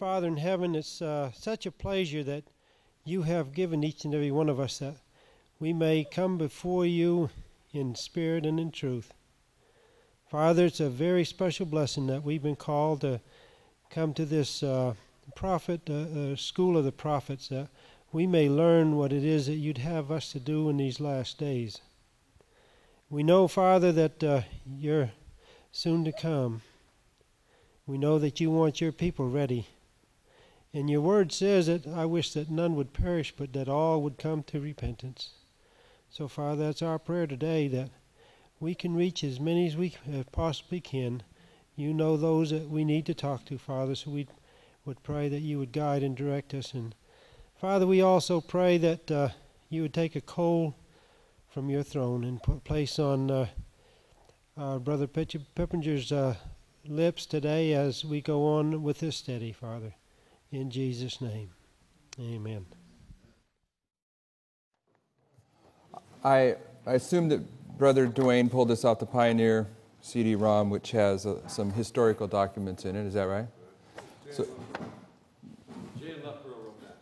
Father in heaven, it's uh, such a pleasure that you have given each and every one of us that we may come before you in spirit and in truth. Father, it's a very special blessing that we've been called to come to this uh, prophet uh, uh, school of the prophets that we may learn what it is that you'd have us to do in these last days. We know, Father, that uh, you're soon to come. We know that you want your people ready. And your word says that I wish that none would perish, but that all would come to repentance. So, Father, that's our prayer today that we can reach as many as we possibly can. You know those that we need to talk to, Father, so we would pray that you would guide and direct us. And, Father, we also pray that uh, you would take a coal from your throne and put place on uh, our Brother Pippenger's uh, lips today as we go on with this study, Father. In Jesus' name, amen. I, I assume that Brother Dwayne pulled this off the Pioneer CD-ROM, which has uh, some historical documents in it. Is that right? So, Jay Loughborough wrote that.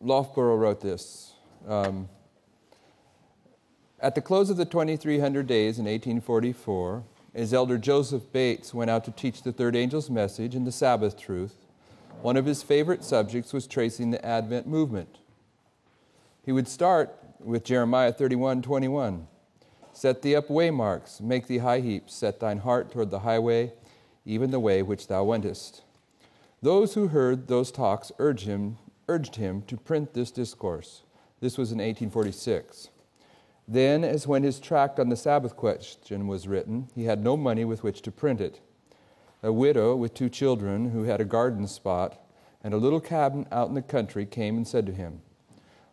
Loughborough wrote this. Um, at the close of the 2300 days in 1844, as Elder Joseph Bates went out to teach the third angel's message and the Sabbath truth, one of his favorite subjects was tracing the Advent movement. He would start with Jeremiah 31 21. Set thee up waymarks, make thee high heaps, set thine heart toward the highway, even the way which thou wentest. Those who heard those talks urged him, urged him to print this discourse. This was in 1846. Then, as when his tract on the Sabbath question was written, he had no money with which to print it. A widow with two children who had a garden spot and a little cabin out in the country came and said to him,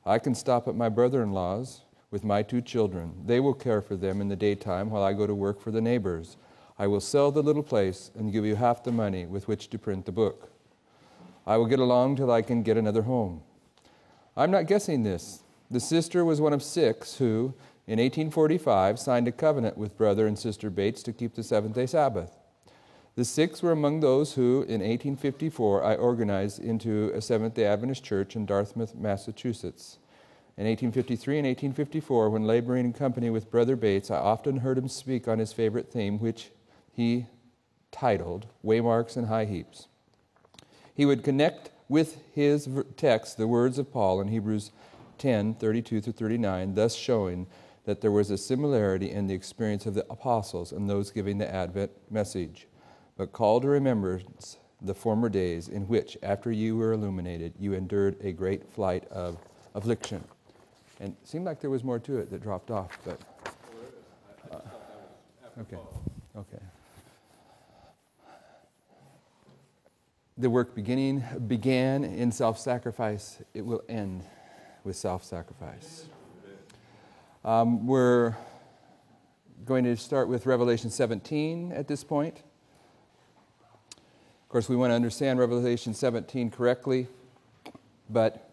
I can stop at my brother in law's with my two children. They will care for them in the daytime while I go to work for the neighbors. I will sell the little place and give you half the money with which to print the book. I will get along till I can get another home. I'm not guessing this. The sister was one of six who, in 1845, signed a covenant with Brother and Sister Bates to keep the seventh day Sabbath. The six were among those who, in 1854, I organized into a Seventh day Adventist church in Dartmouth, Massachusetts. In 1853 and 1854, when laboring in company with Brother Bates, I often heard him speak on his favorite theme, which he titled Waymarks and High Heaps. He would connect with his text the words of Paul in Hebrews 10 32 through 39, thus showing that there was a similarity in the experience of the apostles and those giving the Advent message. But call to remembrance the former days in which, after you were illuminated, you endured a great flight of affliction. And it seemed like there was more to it that dropped off, but. Uh, okay, okay. The work beginning began in self-sacrifice. It will end with self sacrifice. Um, we're going to start with Revelation 17 at this point. Of course, we want to understand Revelation 17 correctly, but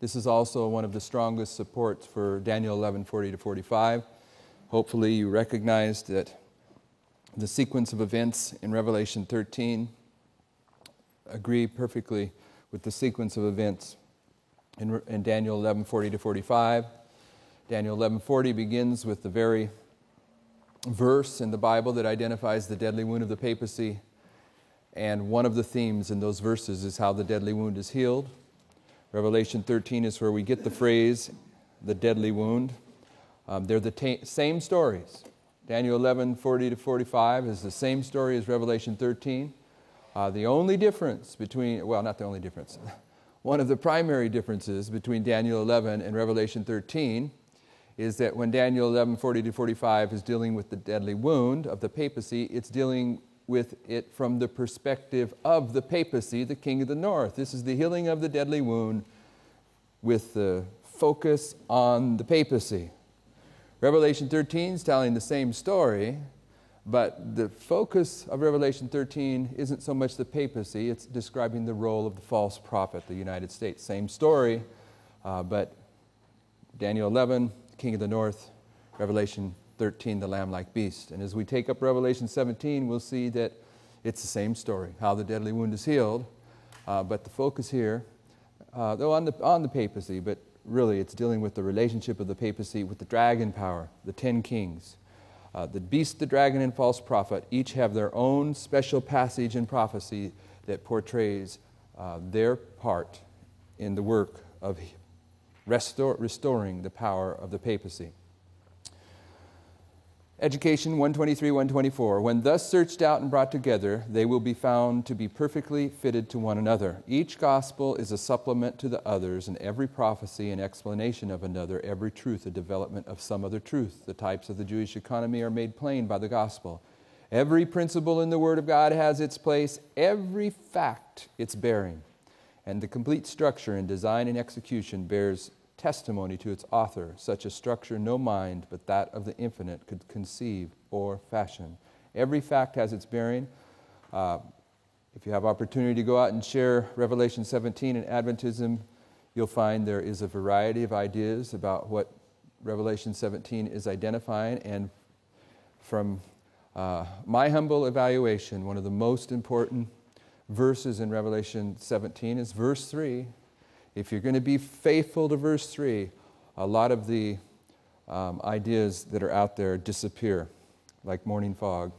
this is also one of the strongest supports for Daniel 11 40 to 45. Hopefully, you recognize that the sequence of events in Revelation 13 agree perfectly with the sequence of events in, in Daniel 11:40 to 45. Daniel 11:40 begins with the very verse in the Bible that identifies the deadly wound of the papacy, and one of the themes in those verses is how the deadly wound is healed. Revelation 13 is where we get the phrase, the deadly wound. Um, they're the ta- same stories. Daniel 11, 40 to 45 is the same story as Revelation 13. Uh, the only difference between, well, not the only difference, one of the primary differences between Daniel 11 and Revelation 13 is that when Daniel 11, 40 to 45 is dealing with the deadly wound of the papacy, it's dealing with it from the perspective of the papacy, the king of the north. This is the healing of the deadly wound with the focus on the papacy. Revelation 13 is telling the same story, but the focus of Revelation 13 isn't so much the papacy, it's describing the role of the false prophet, the United States. Same story, uh, but Daniel 11, King of the North, Revelation 13, the lamb like beast. And as we take up Revelation 17, we'll see that It's the same story, how the deadly wound is healed. Uh, but the focus here, uh, though on the, on the papacy, but really it's dealing with the relationship of the papacy with the dragon power, the ten kings. Uh, the beast, the dragon, and false prophet each have their own special passage in prophecy that portrays uh, their part in the work of restore, restoring the power of the papacy. Education 123, 124. When thus searched out and brought together, they will be found to be perfectly fitted to one another. Each gospel is a supplement to the others, and every prophecy an explanation of another, every truth a development of some other truth. The types of the Jewish economy are made plain by the gospel. Every principle in the Word of God has its place, every fact its bearing. And the complete structure in design and execution bears testimony to its author, such a structure no mind but that of the infinite could conceive or fashion. Every fact has its bearing. Uh, if you have opportunity to go out and share Revelation 17 and Adventism, you'll find there is a variety of ideas about what Revelation 17 is identifying. And from uh, my humble evaluation, one of the most important verses in Revelation 17 is verse 3 if you're going to be faithful to verse 3, a lot of the um, ideas that are out there disappear, like morning fog.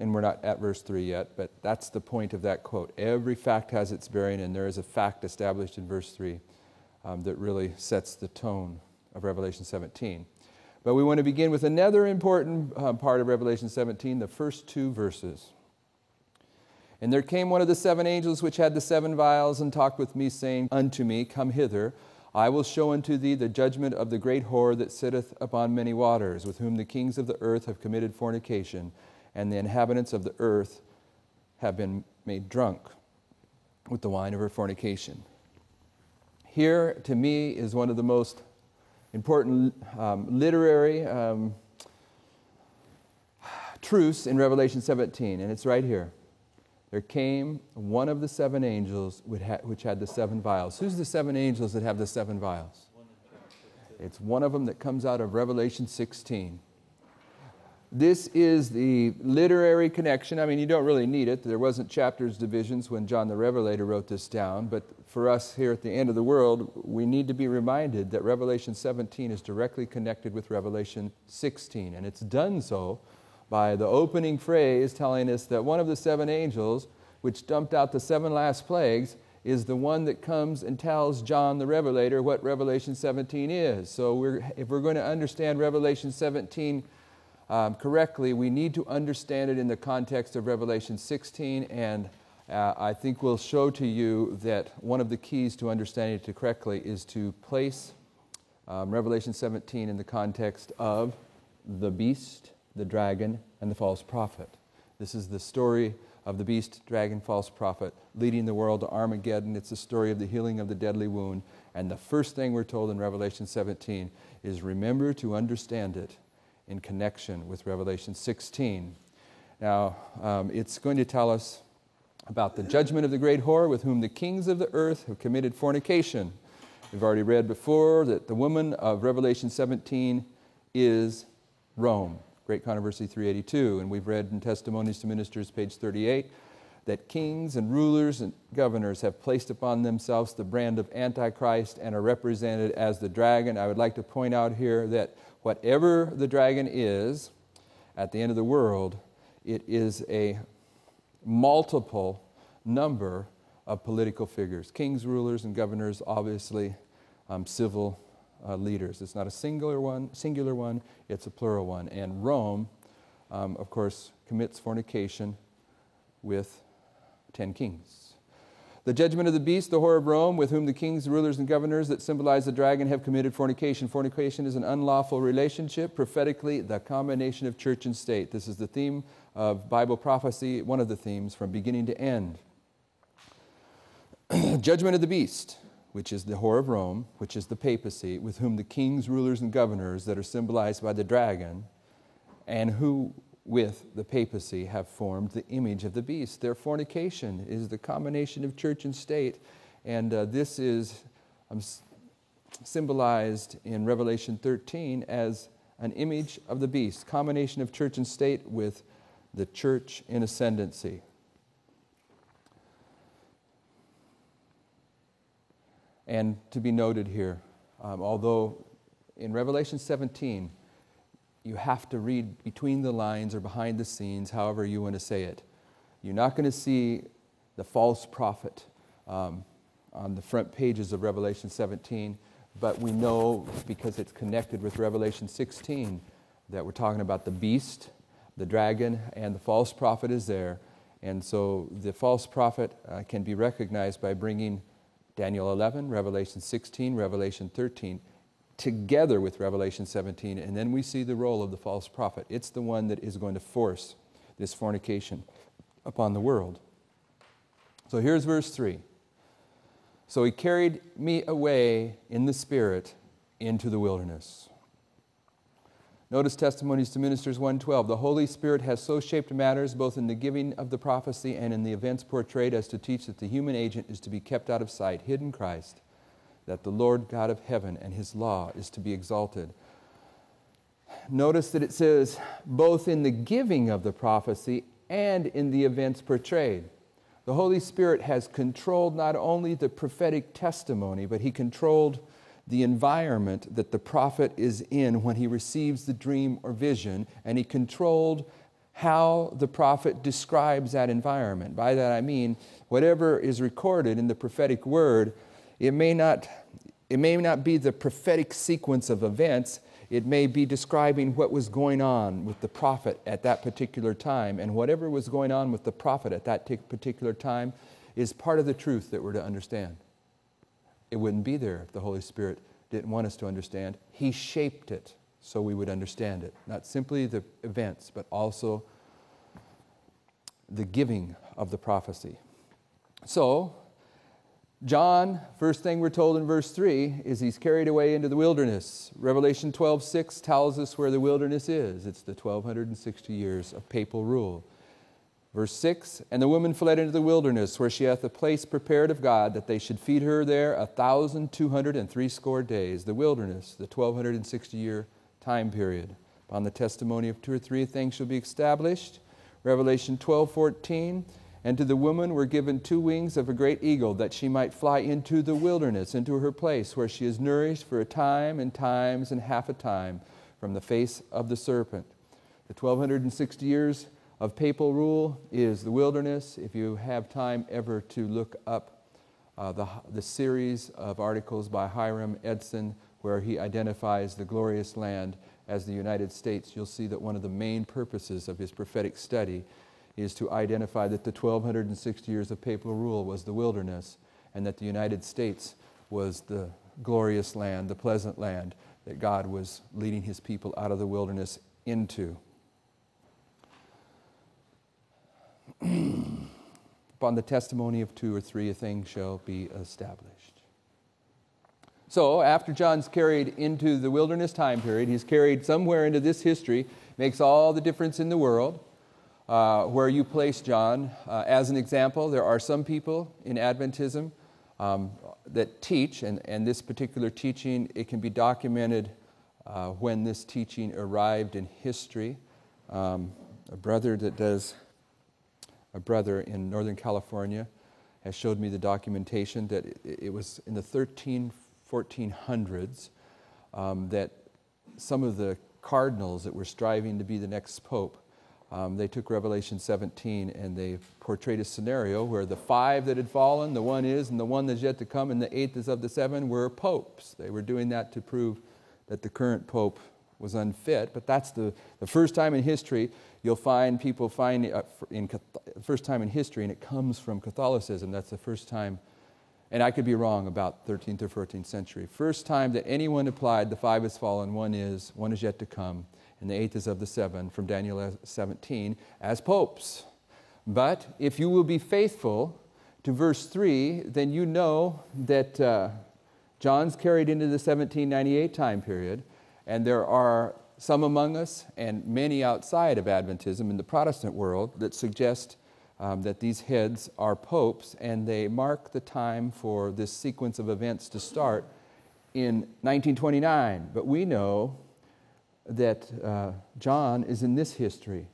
And we're not at verse 3 yet, but that's the point of that quote. Every fact has its bearing, and there is a fact established in verse 3 um, that really sets the tone of Revelation 17. But we want to begin with another important uh, part of Revelation 17, the first two verses. And there came one of the seven angels which had the seven vials and talked with me, saying unto me, Come hither. I will show unto thee the judgment of the great whore that sitteth upon many waters, with whom the kings of the earth have committed fornication, and the inhabitants of the earth have been made drunk with the wine of her fornication. Here, to me, is one of the most important um, literary um, truths in Revelation 17, and it's right here there came one of the seven angels which had the seven vials. Who's the seven angels that have the seven vials? It's one of them that comes out of Revelation 16. This is the literary connection. I mean, you don't really need it. There wasn't chapters divisions when John the Revelator wrote this down, but for us here at the end of the world, we need to be reminded that Revelation 17 is directly connected with Revelation 16, and it's done so by the opening phrase telling us that one of the seven angels, which dumped out the seven last plagues, is the one that comes and tells John the Revelator what Revelation 17 is. So, we're, if we're going to understand Revelation 17 um, correctly, we need to understand it in the context of Revelation 16. And uh, I think we'll show to you that one of the keys to understanding it correctly is to place um, Revelation 17 in the context of the beast the dragon, and the false prophet. This is the story of the beast, dragon, false prophet leading the world to Armageddon. It's the story of the healing of the deadly wound. And the first thing we're told in Revelation 17 is remember to understand it in connection with Revelation 16. Now, um, it's going to tell us about the judgment of the great whore with whom the kings of the earth have committed fornication. We've already read before that the woman of Revelation 17 is Rome. Great Controversy 382. And we've read in Testimonies to Ministers, page 38, that kings and rulers and governors have placed upon themselves the brand of Antichrist and are represented as the dragon. I would like to point out here that whatever the dragon is at the end of the world, it is a multiple number of political figures kings, rulers, and governors, obviously, um, civil uh, leaders. It's not a singular one, singular one, it's a plural one. And Rome, um, of course, commits fornication with ten kings. The judgment of the beast, the whore of Rome, with whom the kings, rulers, and governors that symbolize the dragon have committed fornication. Fornication is an unlawful relationship, prophetically, the combination of church and state. This is the theme of Bible prophecy, one of the themes from beginning to end. judgment of the beast which is the whore of Rome, which is the papacy, with whom the kings, rulers, and governors that are symbolized by the dragon, and who with the papacy have formed the image of the beast. Their fornication is the combination of church and state, and uh, this is um, symbolized in Revelation 13 as an image of the beast, combination of church and state with the church in ascendancy. And to be noted here, um, although in Revelation 17, you have to read between the lines or behind the scenes, however you want to say it. You're not going to see the false prophet um, on the front pages of Revelation 17, but we know because it's connected with Revelation 16 that we're talking about the beast, the dragon, and the false prophet is there. And so the false prophet uh, can be recognized by bringing Daniel 11, Revelation 16, Revelation 13 together with Revelation 17, and then we see the role of the false prophet. It's the one that is going to force this fornication upon the world. So here's verse 3. So he carried me away in the Spirit into the wilderness. Notice Testimonies to Ministers 112. The Holy Spirit has so shaped matters, both in the giving of the prophecy and in the events portrayed, as to teach that the human agent is to be kept out of sight, hidden Christ, that the Lord God of heaven and his law is to be exalted. Notice that it says both in the giving of the prophecy and in the events portrayed. The Holy Spirit has controlled not only the prophetic testimony, but he controlled the environment that the prophet is in when he receives the dream or vision, and he controlled how the prophet describes that environment. By that I mean, whatever is recorded in the prophetic word, it may not, it may not be the prophetic sequence of events, it may be describing what was going on with the prophet at that particular time. And whatever was going on with the prophet at that particular time is part of the truth that we're to understand. It wouldn't be there if the Holy Spirit didn't want us to understand. He shaped it so we would understand it. Not simply the events, but also the giving of the prophecy. So, John, first thing we're told in verse 3 is he's carried away into the wilderness. Revelation 12 6 tells us where the wilderness is. It's the 1260 years of papal rule. Verse 6 And the woman fled into the wilderness, where she hath a place prepared of God, that they should feed her there a thousand two hundred and threescore days. The wilderness, the 1260 year time period. Upon the testimony of two or three things shall be established. Revelation 12 14. And to the woman were given two wings of a great eagle, that she might fly into the wilderness, into her place, where she is nourished for a time and times and half a time from the face of the serpent. The 1260 years of papal rule is the wilderness. If you have time ever to look up uh, the, the series of articles by Hiram Edson, where he identifies the glorious land as the United States, you'll see that one of the main purposes of his prophetic study is to identify that the 1260 years of papal rule was the wilderness and that the United States was the glorious land, the pleasant land that God was leading his people out of the wilderness into. Upon the testimony of two or three, a thing shall be established. So, after John's carried into the wilderness time period, he's carried somewhere into this history, makes all the difference in the world. Uh, where you place John. Uh, as an example, there are some people in Adventism um, that teach, and, and this particular teaching, it can be documented uh, when this teaching arrived in history. Um, a brother that does a brother in Northern California has showed me the documentation that it, it was in the 13, 1400s um, that some of the cardinals that were striving to be the next pope, um, they took Revelation 17 and they portrayed a scenario where the five that had fallen, the one is, and the one that's yet to come, and the eighth is of the seven, were popes. They were doing that to prove that the current pope was unfit, but that's the, the first time in history you'll find people find uh, in first time in history, and it comes from Catholicism. That's the first time, and I could be wrong about 13th or 14th century. First time that anyone applied the five is fallen, one is, one is yet to come, and the eighth is of the seven from Daniel 17 as popes. But if you will be faithful to verse 3, then you know that uh, John's carried into the 1798 time period, and there are some among us and many outside of Adventism in the Protestant world that suggest um, that these heads are popes and they mark the time for this sequence of events to start in 1929. But we know that uh, John is in this history.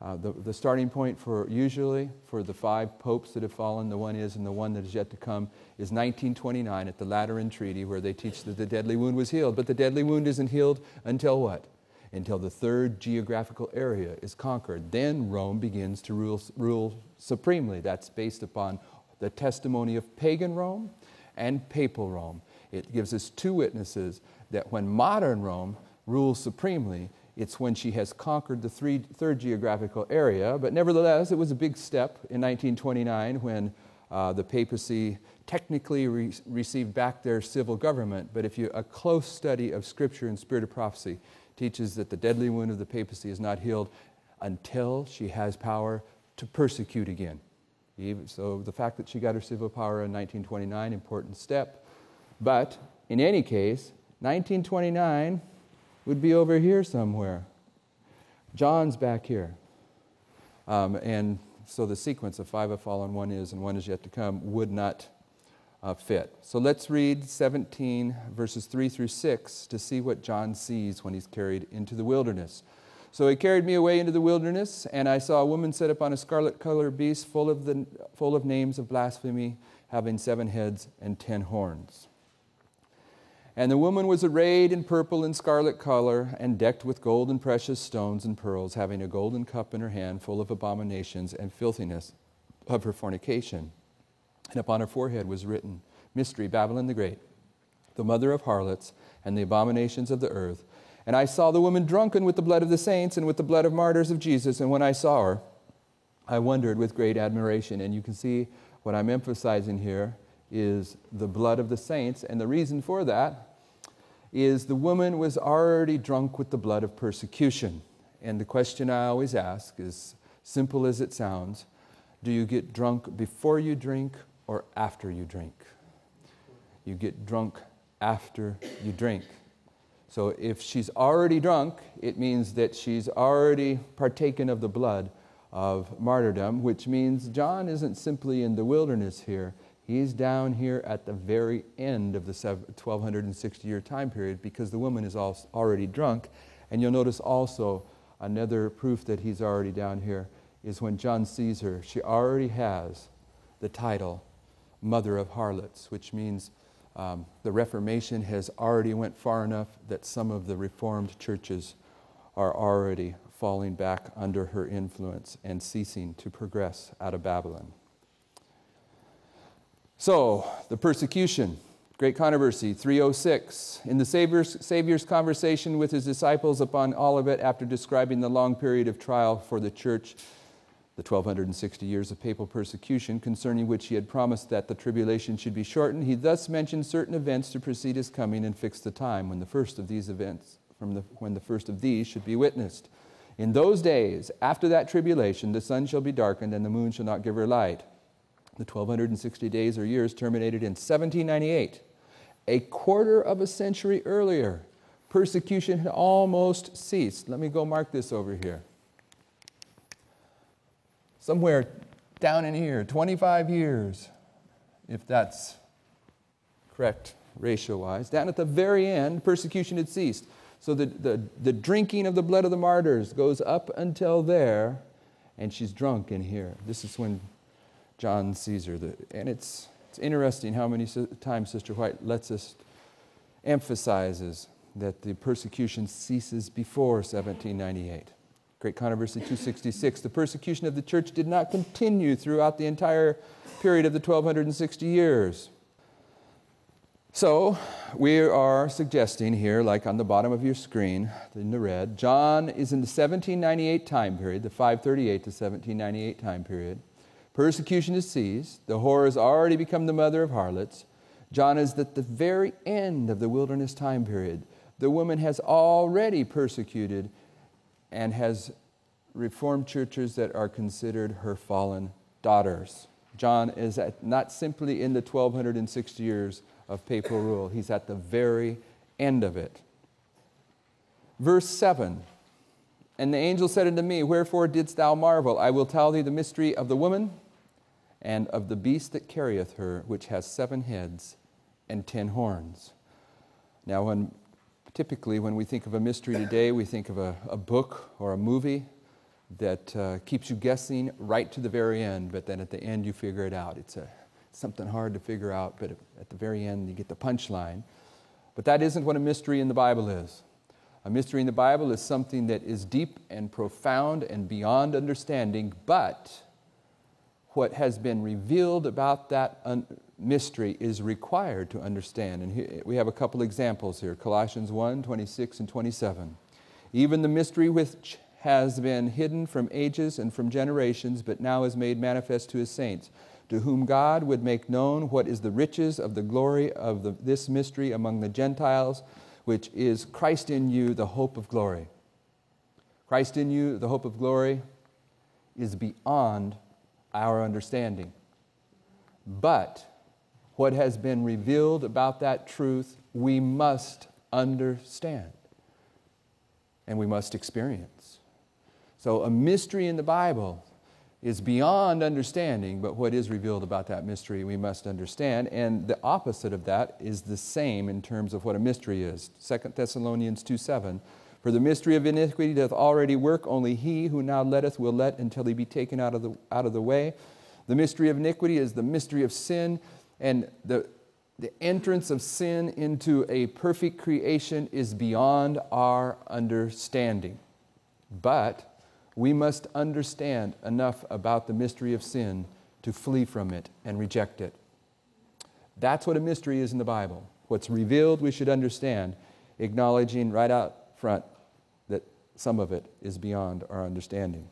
Uh, the, the starting point for usually for the five popes that have fallen, the one is and the one that is yet to come, is 1929 at the Lateran Treaty, where they teach that the deadly wound was healed. But the deadly wound isn't healed until what? Until the third geographical area is conquered. Then Rome begins to rule, rule supremely. That's based upon the testimony of pagan Rome and papal Rome. It gives us two witnesses that when modern Rome rules supremely, it's when she has conquered the three, third geographical area. But nevertheless, it was a big step in 1929 when uh, the papacy technically re- received back their civil government. But if you a close study of Scripture and Spirit of prophecy teaches that the deadly wound of the papacy is not healed until she has power to persecute again. Even, so the fact that she got her civil power in 1929, important step. But in any case, 1929 would be over here somewhere. John's back here. Um, and so the sequence of five have fallen, one is, and one is yet to come would not uh, fit. So let's read 17, verses 3 through 6 to see what John sees when he's carried into the wilderness. So he carried me away into the wilderness, and I saw a woman set upon a scarlet colored beast full of, the, full of names of blasphemy, having seven heads and ten horns. And the woman was arrayed in purple and scarlet color, and decked with gold and precious stones and pearls, having a golden cup in her hand full of abominations and filthiness of her fornication. And upon her forehead was written, Mystery, Babylon the Great, the mother of harlots and the abominations of the earth. And I saw the woman drunken with the blood of the saints and with the blood of martyrs of Jesus. And when I saw her, I wondered with great admiration. And you can see what I'm emphasizing here is the blood of the saints. And the reason for that is the woman was already drunk with the blood of persecution. And the question I always ask is simple as it sounds do you get drunk before you drink or after you drink? You get drunk after you drink. So if she's already drunk, it means that she's already partaken of the blood of martyrdom, which means John isn't simply in the wilderness here. He's down here at the very end of the 1260 year time period because the woman is already drunk. And you'll notice also another proof that he's already down here is when John sees her, she already has the title Mother of Harlots, which means um, the Reformation has already went far enough that some of the Reformed churches are already falling back under her influence and ceasing to progress out of Babylon. So, the persecution, great controversy, 306. In the Savior's, Savior's conversation with his disciples upon Olivet, after describing the long period of trial for the church, the 1260 years of papal persecution, concerning which he had promised that the tribulation should be shortened, he thus mentioned certain events to precede his coming and fixed the time when the first of these events, from the, when the first of these should be witnessed. In those days, after that tribulation, the sun shall be darkened and the moon shall not give her light the 1260 days or years terminated in 1798. A quarter of a century earlier, persecution had almost ceased. Let me go mark this over here. Somewhere down in here, 25 years, if that's correct ratio wise. Down at the very end, persecution had ceased. So the, the, the drinking of the blood of the martyrs goes up until there, and she's drunk in here. This is when John sees her. And it's, it's interesting how many times Sister White lets us emphasizes that the persecution ceases before 1798. Great Controversy 266. The persecution of the church did not continue throughout the entire period of the 1260 years. So, we are suggesting here, like on the bottom of your screen in the red, John is in the 1798 time period, the 538 to 1798 time period. Persecution has ceased. The whore has already become the mother of harlots. John is at the very end of the wilderness time period. The woman has already persecuted and has reformed churches that are considered her fallen daughters. John is at, not simply in the 1260 years of papal rule, he's at the very end of it. Verse 7 And the angel said unto me, Wherefore didst thou marvel? I will tell thee the mystery of the woman and of the beast that carrieth her, which has seven heads and ten horns. Now, when, typically when we think of a mystery today, we think of a, a book or a movie. that uh, keeps you guessing right to the very end, but then at the end you figure it out. It's a, something hard to figure out, but at the very end you get the punchline. But that isn't what a mystery in the Bible is. A mystery in the Bible is something that is deep and profound and beyond understanding, but what has been revealed about that mystery is required to understand. And we have a couple examples here Colossians 1 26 and 27. Even the mystery which has been hidden from ages and from generations, but now is made manifest to his saints, to whom God would make known what is the riches of the glory of the, this mystery among the Gentiles, which is Christ in you, the hope of glory. Christ in you, the hope of glory, is beyond our understanding. But what has been revealed about that truth, we must understand and we must experience. So, a mystery in the Bible is beyond understanding, but what is revealed about that mystery we must understand. And the opposite of that is the same in terms of what a mystery is. 2 Thessalonians 2 7. For the mystery of iniquity doth already work, only he who now letteth will let until he be taken out of the, out of the way. The mystery of iniquity is the mystery of sin, and the, the entrance of sin into a perfect creation is beyond our understanding. But we must understand enough about the mystery of sin to flee from it and reject it. That's what a mystery is in the Bible. What's revealed, we should understand, acknowledging right out front some of it is beyond our understanding.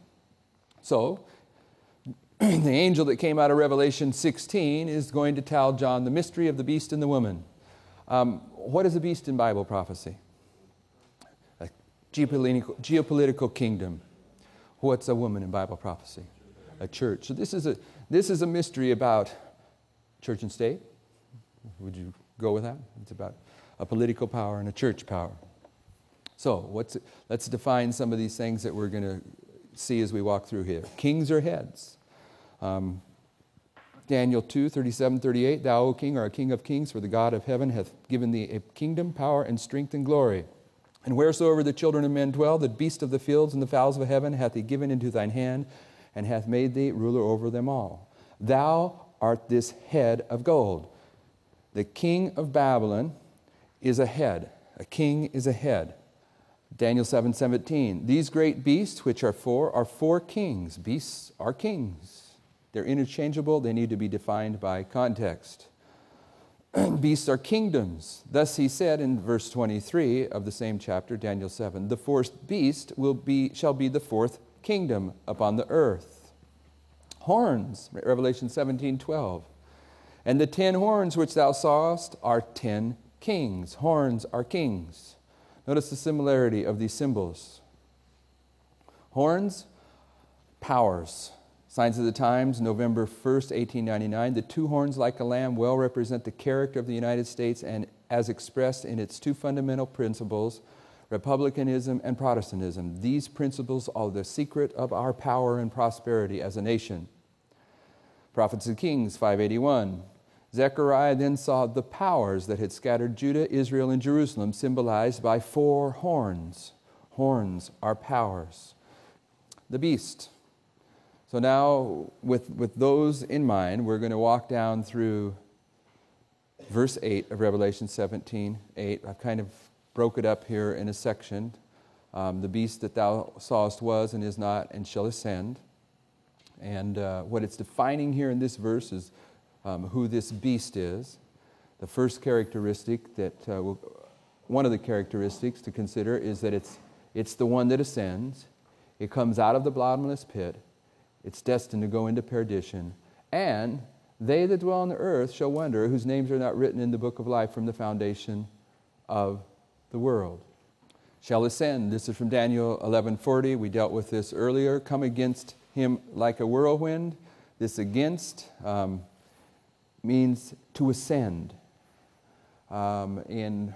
So, the angel that came out of Revelation 16 is going to tell John the mystery of the beast and the woman. Um, what is a beast in Bible prophecy? A geopolitical, geopolitical kingdom What's a woman in Bible prophecy? A church. So this is a, this is a mystery about church and state. Would you go with that? It's about a political power and a church power. So what's let's define some of these things that we're going to see as we walk through here. Kings are heads. Um, Daniel 2, 37, 38, Thou, O king, art a king of kings, for the God of heaven hath given thee a kingdom, power, and strength and glory. And wheresoever the children of men dwell, the beasts of the fields and the fowls of heaven hath he given into thine hand, and hath made thee ruler over them all. Thou art this head of gold. The king of Babylon is a head. A king is a head. Daniel 7 17. These great beasts, which are four, are four kings. Beasts are kings. They're interchangeable, they need to be defined by context. beasts are kingdoms. Thus he said in verse 23 of the same chapter, Daniel 7, the fourth beast will be, shall be the fourth kingdom upon the earth. Horns, Revelation 17, 12. And the ten horns which thou sawest are ten kings. Horns are kings. Notice the similarity of these symbols. Horns, powers. Signs of the Times, November 1st, 1899. The two horns like a lamb well represent the character of the United States and as expressed in its two fundamental principles, republicanism and Protestantism. These principles are the secret of our power and prosperity as a nation. Prophets and Kings 581. Zechariah then saw the powers that had scattered Judah, Israel, and Jerusalem, symbolized by four horns. Horns are powers. The beast, so now, with, with those in mind, we're going to walk down through verse 8 of Revelation 17 8. I've kind of broke it up here in a section. Um, the beast that thou sawest was and is not and shall ascend. And uh, what it's defining here in this verse is um, who this beast is. The first characteristic that, uh, will, one of the characteristics to consider is that it's, it's the one that ascends. It comes out of the bottomless pit it's destined to go into perdition. And they that dwell on the earth shall wonder, whose names are not written in the book of life from the foundation of the world. Shall ascend. This is from Daniel 11:40. We dealt with this earlier. Come against him like a whirlwind. This against um, means to ascend. Um, in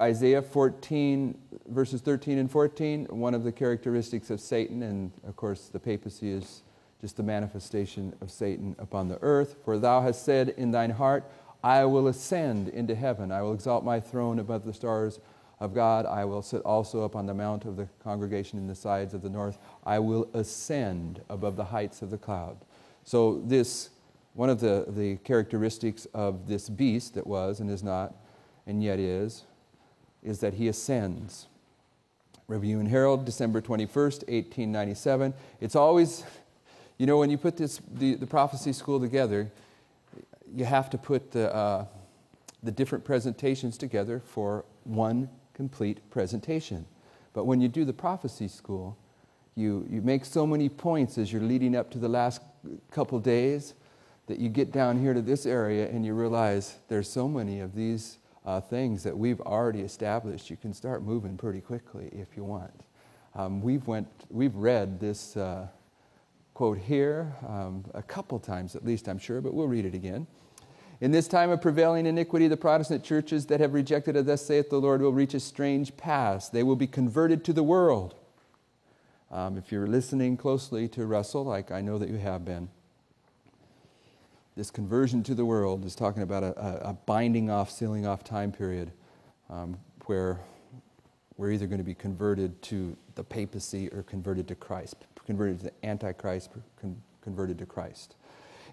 Isaiah 14, verses 13 and 14, one of the characteristics of Satan, and of course the papacy is just the manifestation of Satan upon the earth. For thou hast said in thine heart, I will ascend into heaven, I will exalt my throne above the stars of God. I will sit also upon the mount of the congregation in the sides of the north. I will ascend above the heights of the cloud. So, this, one of the, the characteristics of this beast that was and is not and yet is, is that he ascends. Review and Herald, December 21st, 1897. It's always, you know, when you put this, the, the prophecy school together, you have to put the, uh, the different presentations together for one complete presentation. But when you do the prophecy school, you, you make so many points as you're leading up to the last couple days that you get down here to this area and you realize there's so many of these uh, things that we've already established. You can start moving pretty quickly if you want. Um, we've, went, we've read this uh, quote here um, a couple times at least, I'm sure, but we'll read it again. In this time of prevailing iniquity, the Protestant churches that have rejected a thus saith the Lord will reach a strange pass. They will be converted to the world. Um, if you're listening closely to Russell, like I know that you have been, this conversion to the world is talking about a, a binding off, sealing off time period um, where we're either going to be converted to the papacy or converted to Christ, converted to the Antichrist, con- converted to Christ.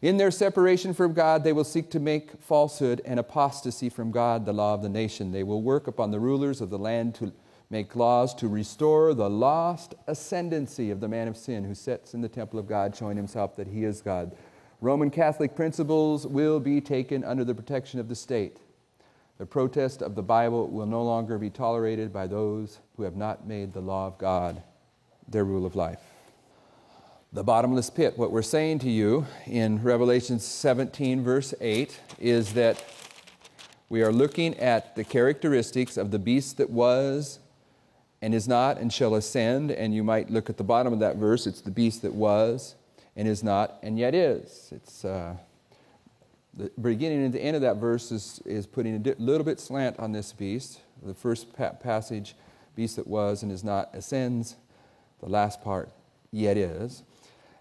In their separation from God, they will seek to make falsehood and apostasy from God the law of the nation. They will work upon the rulers of the land to make laws to restore the lost ascendancy of the man of sin who sits in the temple of God, showing himself that he is God. Roman Catholic principles will be taken under the protection of the state. The protest of the Bible will no longer be tolerated by those who have not made the law of God their rule of life the bottomless pit. What we're saying to you in Revelation 17, verse 8, is that we are looking at the characteristics of the beast that was and is not and shall ascend. And you might look at the bottom of that verse. It's the beast that was and is not and yet is. It's uh, the beginning and the end of that verse is, is putting a di- little bit slant on this beast. The first pa- passage, beast that was and is not, ascends. The last part, yet is.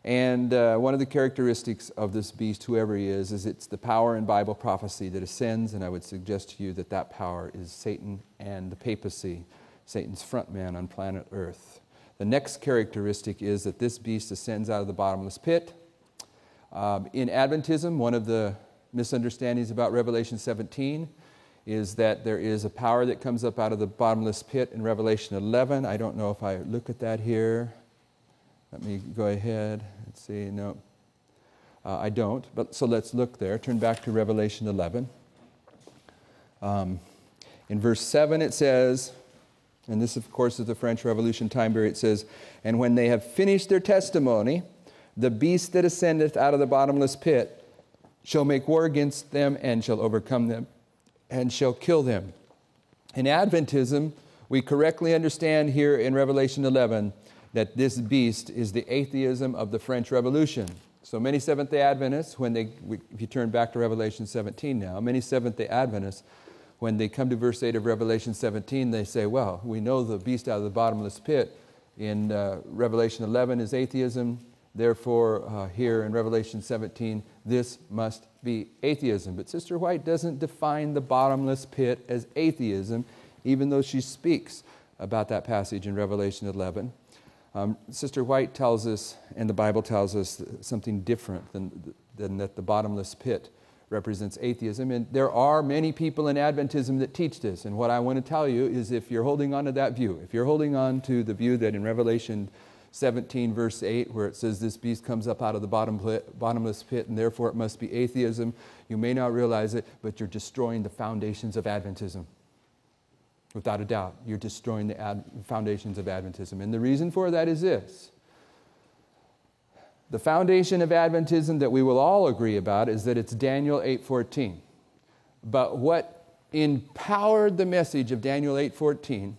And uh, one of the characteristics of this beast, whoever he is, is it's the power in Bible prophecy that ascends, and I would suggest to you that that power is Satan and the papacy, Satan's front man on planet Earth. The next characteristic is that this beast ascends out of the bottomless pit. Um, in Adventism, one of the misunderstandings about Revelation 17 is that there is a power that comes up out of the bottomless pit in Revelation 11. I don't know if I look at that here. Let me go ahead. Let's see. No, uh, I don't. But so let's look there. Turn back to Revelation 11. Um, in verse 7, it says, and this, of course, is the French Revolution time period. It says, And when they have finished their testimony, the beast that ascendeth out of the bottomless pit shall make war against them and shall overcome them and shall kill them. In Adventism, we correctly understand here in Revelation 11 that this beast is the atheism of the French Revolution. So many Seventh day Adventists, when they, if you turn back to Revelation 17 now, many Seventh day Adventists, when they come to verse 8 of Revelation 17, they say, well, we know the beast out of the bottomless pit in uh, Revelation 11 is atheism. Therefore, uh, here in Revelation 17, this must be atheism. But Sister White doesn't define the bottomless pit as atheism, even though she speaks about that passage in Revelation 11. Um, Sister White tells us, and the Bible tells us, something different than, than that the bottomless pit represents atheism. And there are many people in Adventism that teach this. And what I want to tell you is if you're holding on to that view, if you're holding on to the view that in Revelation 17, verse 8, where it says this beast comes up out of the bottomless pit and therefore it must be atheism, you may not realize it, but you're destroying the foundations of Adventism. Without a doubt, you're destroying the foundations of Adventism. And the reason for that is this the foundation of Adventism that we will all agree about is that it's Daniel 8:14. But what empowered the message of Daniel 8:14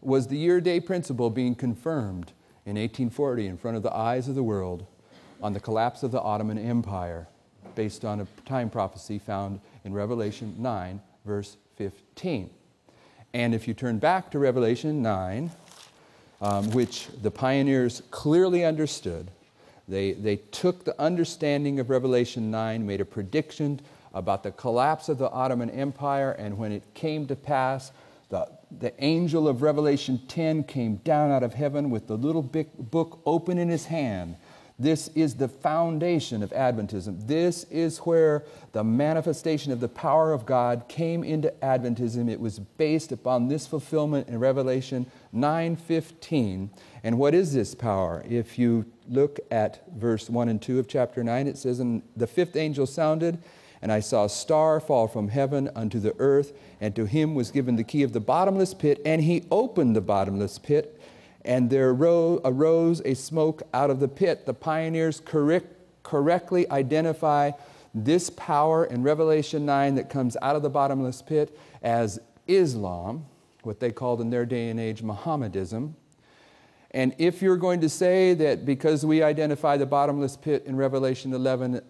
was the year day principle being confirmed in 1840 in front of the eyes of the world on the collapse of the Ottoman Empire based on a time prophecy found in Revelation 9 verse 15. And if you turn back to Revelation 9, um, which the pioneers clearly understood, they, they took the understanding of Revelation 9, made a prediction about the collapse of the Ottoman Empire, and when it came to pass, the, the angel of Revelation 10 came down out of heaven with the little big book open in his hand. This is the foundation of Adventism. This is where the manifestation of the power of God came into Adventism. It was based upon this fulfillment in Revelation 9:15. And what is this power? If you look at verse 1 and 2 of chapter 9, it says, And the fifth angel sounded, and I saw a star fall from heaven unto the earth, and to him was given the key of the bottomless pit, and he opened the bottomless pit, and there arose a smoke out of the pit. The pioneers correct, correctly identify this power in Revelation 9 that comes out of the bottomless pit as Islam, what they called in their day and age Mohammedism. And if you're going to say that because we identify the bottomless pit in Revelation 11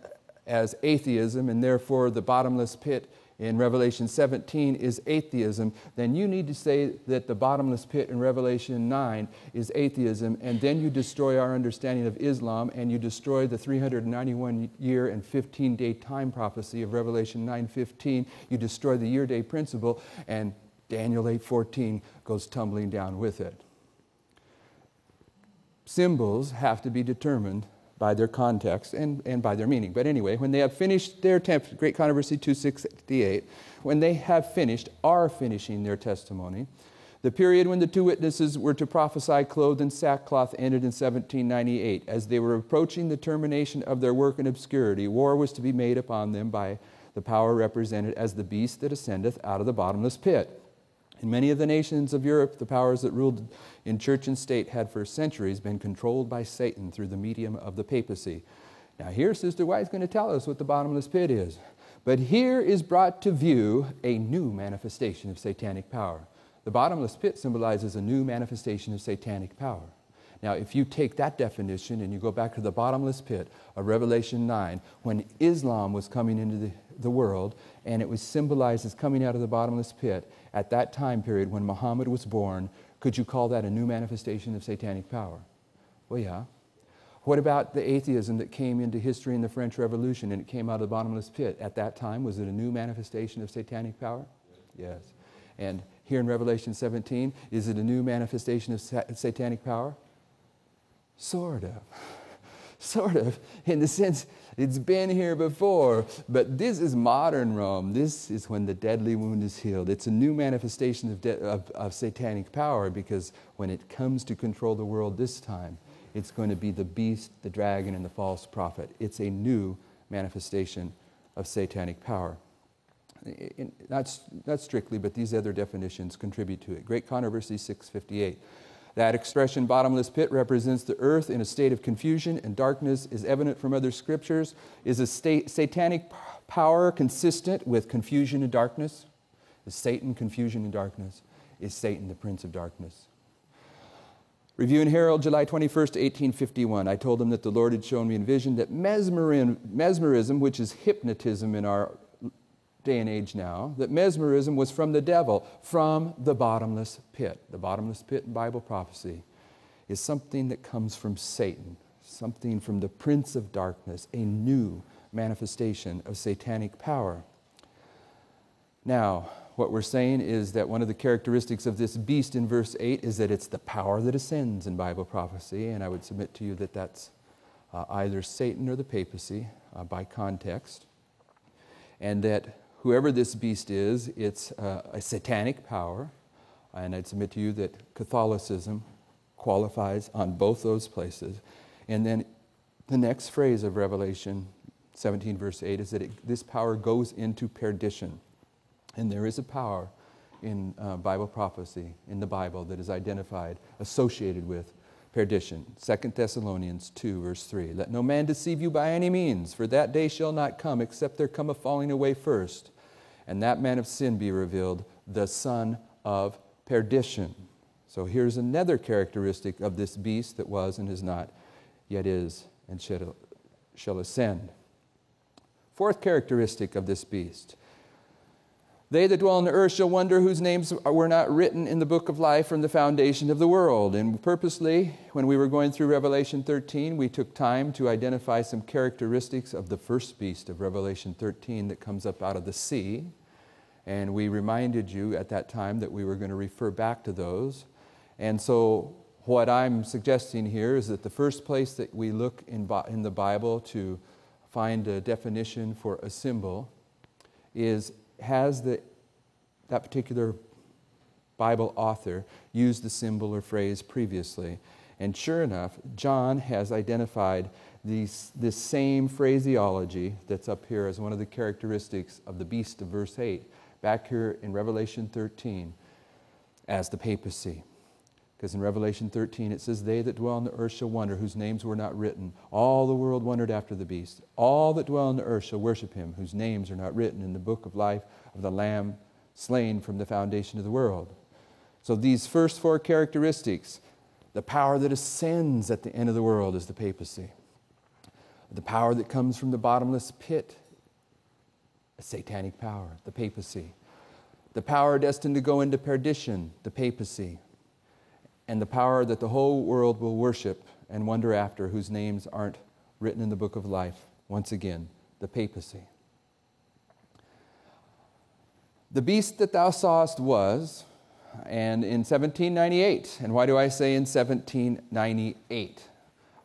as atheism, and therefore the bottomless pit in Revelation 17 is atheism, then you need to say that the bottomless pit in Revelation 9 is atheism, and then you destroy our understanding of Islam and you destroy the 391 year and 15 day time prophecy of Revelation 9:15. You destroy the year day principle, and Daniel 8:14 goes tumbling down with it. Symbols have to be determined by their context and, and by their meaning. But anyway, when they have finished their temp- Great Controversy 268, when they have finished, are finishing their testimony, the period when the two witnesses were to prophesy clothed in sackcloth ended in 1798. As they were approaching the termination of their work in obscurity, war was to be made upon them by the power represented as the beast that ascendeth out of the bottomless pit. In many of the nations of Europe, the powers that ruled in church and state had for centuries been controlled by Satan through the medium of the papacy. Now, here, Sister White's going to tell us what the bottomless pit is. But here is brought to view a new manifestation of satanic power. The bottomless pit symbolizes a new manifestation of satanic power. Now, if you take that definition and you go back to the bottomless pit of Revelation 9, when Islam was coming into the, the world and it was symbolized as coming out of the bottomless pit, at that time period when Muhammad was born, could you call that a new manifestation of satanic power? Well, yeah. What about the atheism that came into history in the French Revolution and it came out of the bottomless pit? At that time, was it a new manifestation of satanic power? Yes. And here in Revelation 17, is it a new manifestation of satanic power? Sort of. Sort of, in the sense it's been here before, but this is modern Rome. This is when the deadly wound is healed. It's a new manifestation of, of, of satanic power because when it comes to control the world this time, it's going to be the beast, the dragon, and the false prophet. It's a new manifestation of satanic power. not, not strictly, but these other definitions contribute to it. Great Controversy 658. That expression, bottomless pit, represents the earth in a state of confusion and darkness, is evident from other scriptures. Is a state, satanic power consistent with confusion and darkness? Is Satan confusion and darkness? Is Satan the prince of darkness? Review and Herald, July 21st, 1851. I told him that the Lord had shown me in vision that mesmerism, which is hypnotism in our day and age now that mesmerism was from the devil, from the bottomless pit. The bottomless pit in Bible prophecy is something that comes from Satan, something from the prince of darkness, a new manifestation of satanic power. Now, what we're saying is that one of the characteristics of this beast in verse 8 is that it's the power that ascends in Bible prophecy, and I would submit to you that that's uh, either Satan or the papacy uh, by context, and that whoever this beast is, it's uh, a satanic power. And I'd submit to you that Catholicism qualifies on both those places. And then the next phrase of Revelation 17, verse 8, is that it, this power goes into perdition. And there is a power in uh, Bible prophecy, in the Bible, that is identified, associated with perdition. 2 Thessalonians 2, verse 3. Let no man deceive you by any means, for that day shall not come except there come a falling away first and that man of sin be revealed, the son of perdition. So here's another characteristic of this beast that was and is not, yet is and shall, ascend. Fourth characteristic of this beast they that dwell on the earth shall wonder whose names were not written in the book of life from the foundation of the world. And purposely, when we were going through Revelation 13, we took time to identify some characteristics of the first beast of Revelation 13 that comes up out of the sea. And we reminded you at that time that we were going to refer back to those. And so, what I'm suggesting here is that the first place that we look in, in the Bible to find a definition for a symbol is has the, that particular Bible author used the symbol or phrase previously. And sure enough, John has identified these, this same phraseology that's up here as one of the characteristics of the beast of verse 8, back here in Revelation 13, as the papacy. Because in Revelation 13 it says, They that dwell on the earth shall wonder, whose names were not written. All the world wondered after the beast. All that dwell on the earth shall worship him, whose names are not written in the book of life of the Lamb slain from the foundation of the world. So these first four characteristics the power that ascends at the end of the world is the papacy. The power that comes from the bottomless pit, a satanic power, the papacy. The power destined to go into perdition, the papacy and the power that the whole world will worship and wonder after, whose names aren't written in the book of life. Once again, the papacy. The beast that thou sawest was, and in 1798, and why do I say in 1798?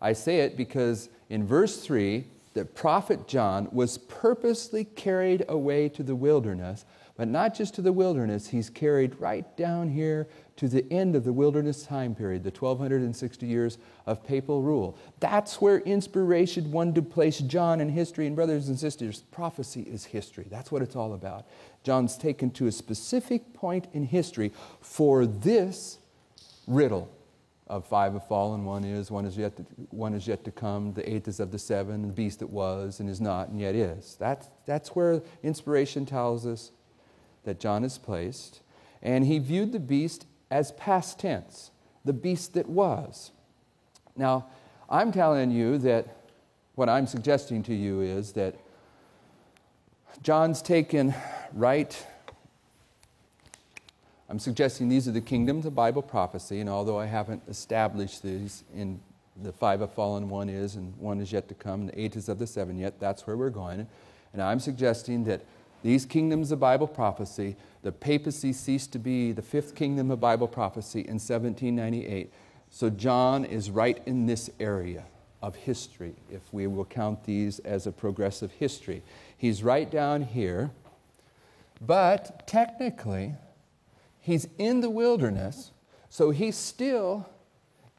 I say it because in verse 3, the prophet John was purposely carried away to the wilderness, but not just to the wilderness, he's carried right down here to the end of the wilderness time period, the 1260 years of papal rule. That's where inspiration wanted to place John in history. And, brothers and sisters, prophecy is history. That's what it's all about. John's taken to a specific point in history for this riddle of five have fallen, one is, one is yet to, one is yet to come, the eighth is of the seven, the beast that was and is not and yet is. That's, that's where inspiration tells us that John is placed. And he viewed the beast as past tense, the beast that was. Now, I'm telling you that what I'm suggesting to you is that John's taken right. I'm suggesting these are the kingdoms of Bible prophecy, and although I haven't established these in the five have fallen, one is, and one is yet to come, and the eight is of the seven yet, that's where we're going. And I'm suggesting that these kingdoms of Bible prophecy, the papacy ceased to be the fifth kingdom of Bible prophecy in 1798. So John is right in this area of history, if we will count these as a progressive history. He's right down here, but technically, he's in the wilderness, so he's still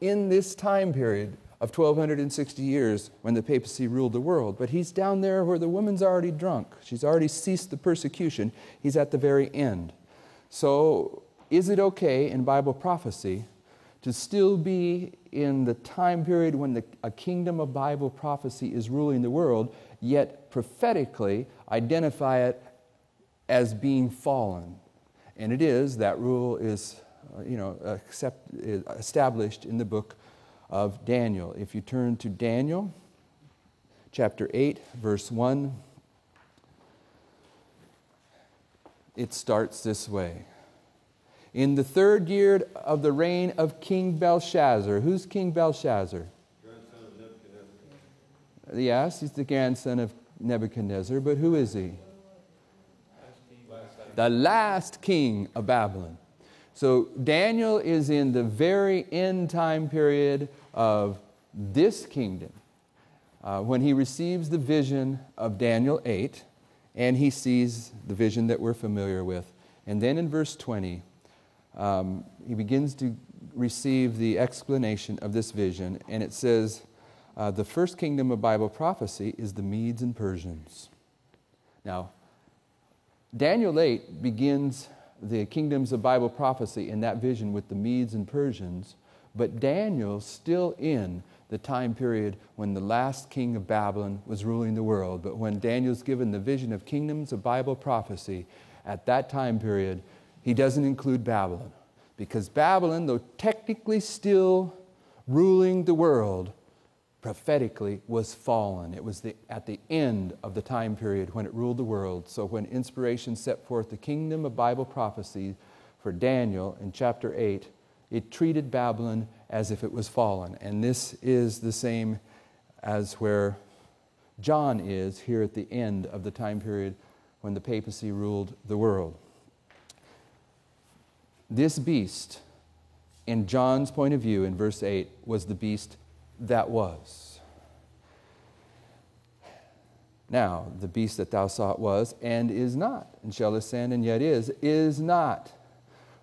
in this time period of 1260 years when the papacy ruled the world. But he's down there where the woman's already drunk. She's already ceased the persecution. He's at the very end. So, is it okay in Bible prophecy to still be in the time period when the, a kingdom of Bible prophecy is ruling the world, yet prophetically identify it as being fallen? And it is, that rule is, uh, you know, accept, established in the book of Daniel. If you turn to Daniel chapter 8, verse 1, it starts this way. In the third year of the reign of King Belshazzar, who's King Belshazzar? Yes, he's the grandson of Nebuchadnezzar, but who is he? The last king of Babylon. So Daniel is in the very end time period of this kingdom uh, when he receives the vision of Daniel 8 and he sees the vision that we're familiar with. And then in verse 20, um, he begins to receive the explanation of this vision, and it says, uh, The first kingdom of Bible prophecy is the Medes and Persians. Now, Daniel 8 begins the kingdoms of Bible prophecy in that vision with the Medes and Persians, but Daniel's still in the time period when the last king of Babylon was ruling the world. But when Daniel's given the vision of kingdoms of Bible prophecy, at that time period, he doesn't include Babylon. Because Babylon, though technically still ruling the world, prophetically was fallen. It was the, at the end of the time period when it ruled the world. So when inspiration set forth the kingdom of Bible prophecy for Daniel in chapter 8, it treated Babylon as if it was fallen. And this is the same as where John is here at the end of the time period when the papacy ruled the world. This beast, in John's point of view in verse 8, was the beast that was. Now, the beast that thou sawest was and is not, and shall ascend and yet is, is not.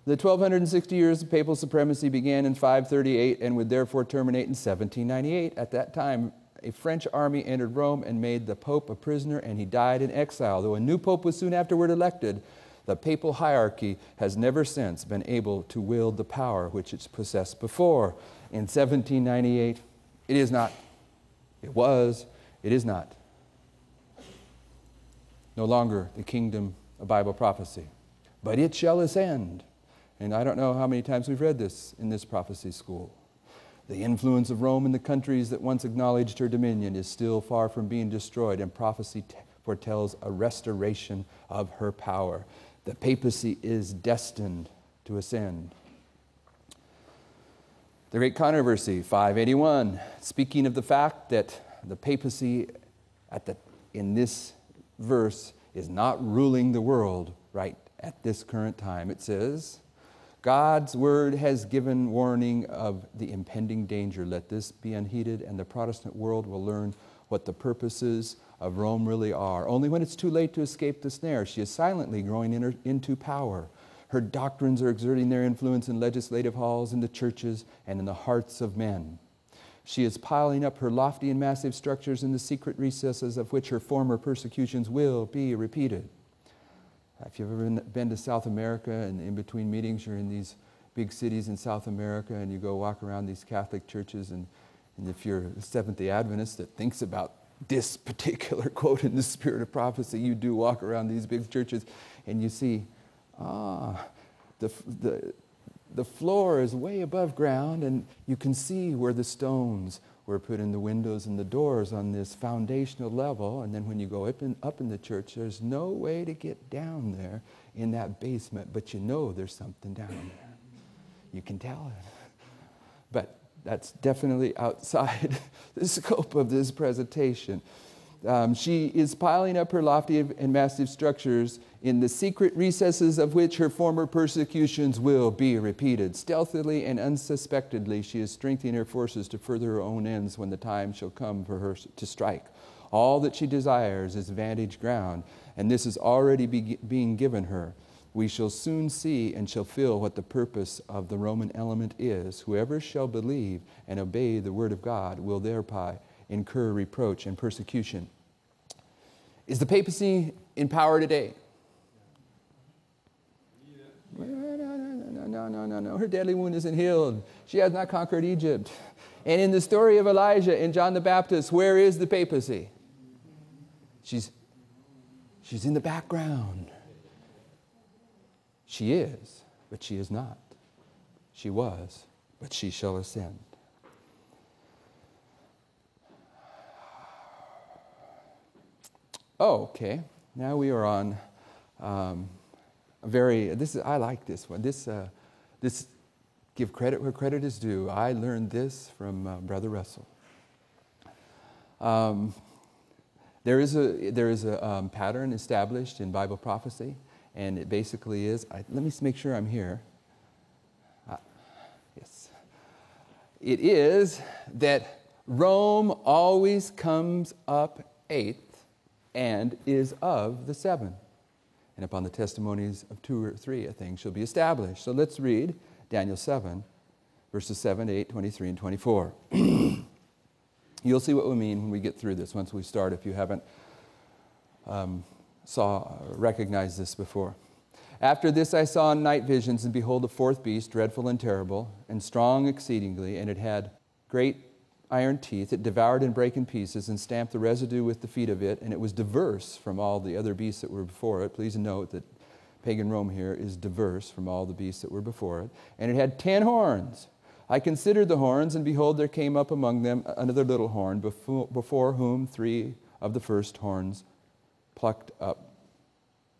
The 1260 years of papal supremacy began in 538 and would therefore terminate in 1798. At that time, a French army entered Rome and made the Pope a prisoner, and he died in exile. Though a new Pope was soon afterward elected, the papal hierarchy has never since been able to wield the power which it possessed before. In 1798, it is not. It was. It is not. No longer the kingdom of Bible prophecy. But it shall ascend. And I don't know how many times we've read this in this prophecy school. The influence of Rome in the countries that once acknowledged her dominion is still far from being destroyed, and prophecy foretells a restoration of her power. The papacy is destined to ascend. The Great Controversy, 581, speaking of the fact that the papacy at the, in this verse is not ruling the world right at this current time. It says, God's word has given warning of the impending danger. Let this be unheeded, and the Protestant world will learn what the purposes of Rome really are. Only when it's too late to escape the snare, she is silently growing in her, into power. Her doctrines are exerting their influence in legislative halls, in the churches, and in the hearts of men. She is piling up her lofty and massive structures in the secret recesses of which her former persecutions will be repeated. If you've ever been, to South America and in between meetings, you're in these big cities in South America and you go walk around these Catholic churches, and, and if you're a Seventh day Adventist that thinks about this particular quote in the spirit of prophecy, you do walk around these big churches and you see, ah, the, the, the floor is way above ground, and you can see where the stones were put in the windows and the doors on this foundational level. And then when you go up in, up in the church, there's no way to get down there in that basement, but you know there's something down there. You can tell it. But that's definitely outside the scope of this presentation. Um, she is piling up her lofty and massive structures in the secret recesses of which her former persecutions will be repeated. Stealthily and unsuspectedly, she is strengthening her forces to further her own ends when the time shall come for her to strike. All that she desires is vantage ground, and this is already be- being given her. We shall soon see and shall feel what the purpose of the Roman element is. Whoever shall believe and obey the word of God will thereby incur reproach and persecution. Is the papacy in power today? No, no, no, no, no, no. Her deadly wound isn't healed. She has not conquered Egypt. And in the story of Elijah and John the Baptist, where is the papacy? She's, she's in the background. She is, but she is not. She was, but she shall ascend. Oh, okay. Now we are on um, a very, this is, I like this one. This, uh, this, give credit where credit is due. I learned this from uh, Brother Russell. Um, there is a, there is a um, pattern established in Bible prophecy, and it basically is, I, let me make sure I'm here. Uh, yes. It is that Rome always comes up eighth and is of the seven. And upon the testimonies of two or three, a thing shall be established. So let's read Daniel 7, verses 7, 8, 23, and 24. You'll see what we mean when we get through this once we start if you haven't um, saw, recognized this before. After this I saw night visions, and behold, a fourth beast, dreadful and terrible, and strong exceedingly, and it had great iron teeth. It devoured and brake in pieces and stamped the residue with the feet of it, and it was diverse from all the other beasts that were before it. Please note that pagan Rome here is diverse from all the beasts that were before it. And it had ten horns. I considered the horns, and behold, there came up among them another little horn, before, before whom three of the first horns plucked up